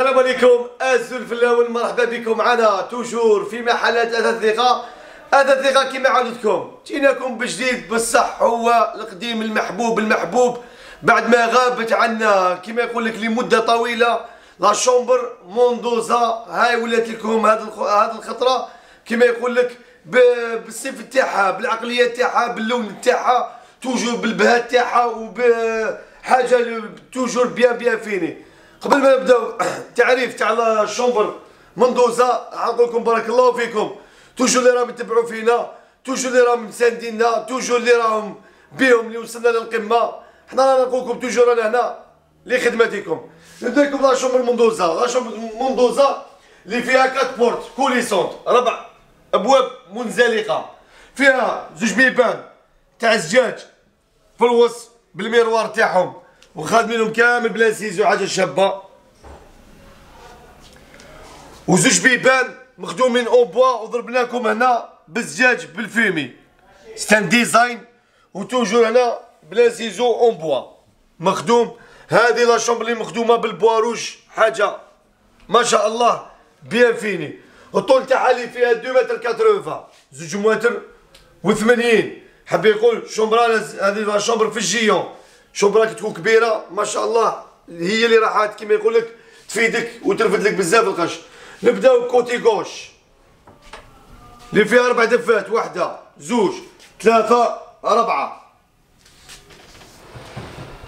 السلام عليكم. الزلفله والمرحبا بكم معنا توجور في محلات اثاث ثقه اثاث ثقه كما عودتكم. جيناكم بجديد بصح هو القديم المحبوب المحبوب. بعد ما غابت عنا كما يقول لك لمدة طويلة لا شومبر موندوزا. هاي ولات لكم هذه هذه الخطرة. كما يقول لك بالصيف تاعها بالعقلية تاعها باللون تاعها توجور بالبهاء تاعها وبحاجه toujours bien bien fini. قبل ما نبداو تعريف تاع ال chambre مندوزة نقول لكم بارك الله فيكم. toujours اللي راهم يتبعوا فينا toujours اللي راهم مساندينا toujours اللي راهم بيهم اللي وصلنا للقمة. حنا رانا نقول لكم toujours أنا هنا لخدمتكم. نبدأ لكم la chambre مندوزة. la chambre اللي فيها quatre portes coulissantes ربع أبواب منزلقة. فيها زوج بيبان تاع الزجاج في الوسط بال miroir تاعهم. وخادمينهم كامل ب la ciseau حاجة شابة. وزوج بيبان مخدومين en bois وضربنا لكم هنا بالزجاج بال fumé. c'est un design و toujours هنا ب la ciseau en bois. مخدوم. هذه la chambre اللي مخدومة بال bois rouge. حاجة ما شاء الله bien fini. الطول تاعها اللي فيها 2 متر 80 زوج متر و80 حب يقول شومبرا هذه la chambre في الجيون. شومبرا تكون كبيرة؟ ما شاء الله. هي اللي راح كيما يقول لك تفيدك وترفد لك بزاف القش. نبداو côté gauche. اللي فيها أربع دفات واحدة زوج ثلاثة اربعه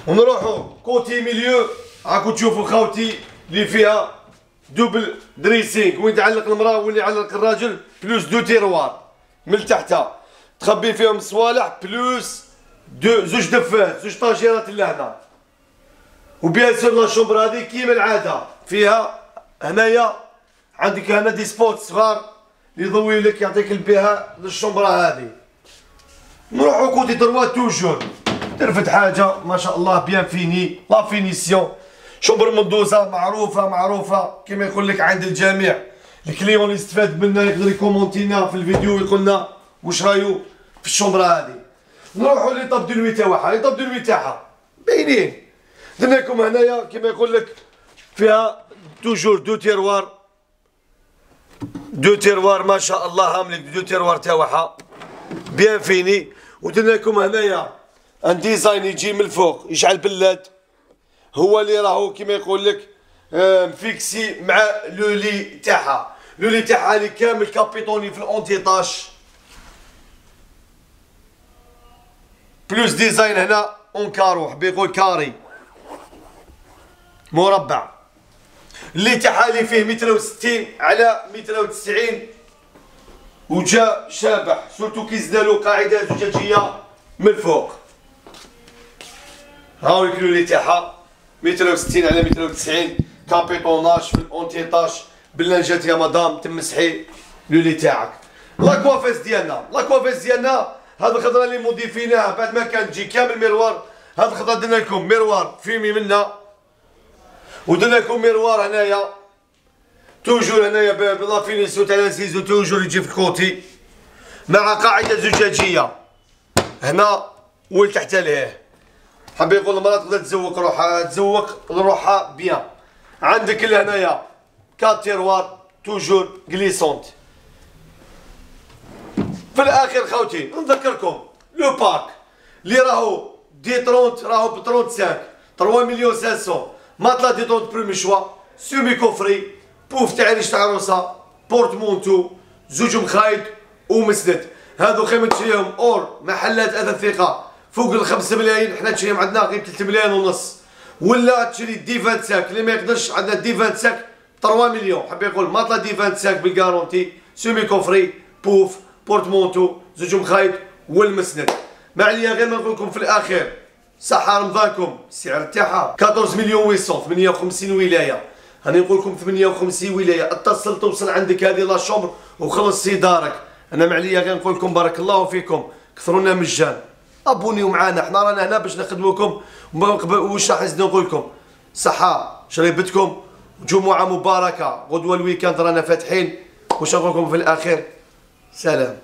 ونروحو. côté milieu. راكو تشوفوا خاوتي اللي فيها double dressing. وين تعلق المرأة وين يعلق الراجل؟ plus deux tiroirs. من تحتها. تخبي فيهم صوالح plus de زوج دفات زوج طاجيرات لهنا و bien sûr la chambre هذه كيما العادة. فيها هنايا عندك هنا des spots صغار يضوي لك يعطيك البيها للشومبرا هذه نروحو côté droit toujours. ترفد حاجة ما شاء الله bien fini la finition. chambre Mandoza معروفة معروفة. كما يقول لك عند الجميع. ال client يستفاد منا يقدر يكومونتينا في الفيديو ويقول لنا واش رايو في الشومبرا هذه نروحوا tables de تاعها tables de تاعها باينين. درنا لكم هنايا كما يقول لك فيها toujours deux tiroirs deux tiroirs ما شاء الله هاملك deux tiroirs تاعها bien fini. ودرنا لكم هنايا un design يجي من الفوق يشعل ب LED هو اللي راهو كيما يقول لك مفيكسي مع لولي تاعها لولي تاعها اللي كامل capitonné في الاونتيطاش plus design هنا en carreaux حبي يقول carré. مربع. اللي تحالي فيه متر وستين على متر وتسعين. وجا شابح surtout كي زدالو قاعدة زجاجية من الفوق هاو لك le lit تاعها متر وستين على متر وتسعين. capitonnage في الاونتيطاج ب lingettes يا مدام تمسحي le lit تاعك. la coiffeuse ديالنا la coiffeuse ديالنا هذه الخضرة اللي مضيفينها بعد ما كان تجي كامل miroir هذه الخضرة درنا لكم miroir fumé منا. ودرنا لكم miroir هنايا. toujours هنايا ب la finition تاع لازيزو toujours يجي في ال côté مع قاعدة زجاجية. هنا ولتحت ليه حاب يقول المرأة تقدر تزوق روحها تزوق روحها bien. عندك لهنايا quatre tiroirs toujours glissantes في الآخر خوتي نذكركم le pack اللي راهو D 30 راهو ب 35 3 مليون 500 matelas D 30 premier choix sommier coffré pouf تاع ريش تاع عروسه portemanteau زوج مخايد ومسند هادو قيمة تشريهم hors محلات اثاث ثقة. فوق ال 5 ملايين حنا تشريهم عندنا غير 3 ملايين ونص. ولا تشري D 25 اللي ما يقدرش عندنا D 25 3 مليون. حاب يقول matelas D 25 ب ال garantie. sommier coffré pouf. portemanteau زوج مخايد والمسند. ما عليا غير ما نقول لكم في الأخير صحة رمضانكم السعر تاعها 14 مليون 800 58 ولاية. راني نقول لكم 58 ولاية اتصل توصل عندك هذه la chambre وخلص سي دارك أنا ما عليا غير نقول لكم بارك الله فيكم. كثرونا مجان ابونيو معانا حنا رانا هنا باش نخدموكم. واش راح نزيد نقول لكم صحة شريبتكم جمعة مباركة غدوة ال week-end رانا فاتحين. واش نقول لكم في الأخير؟ سلام.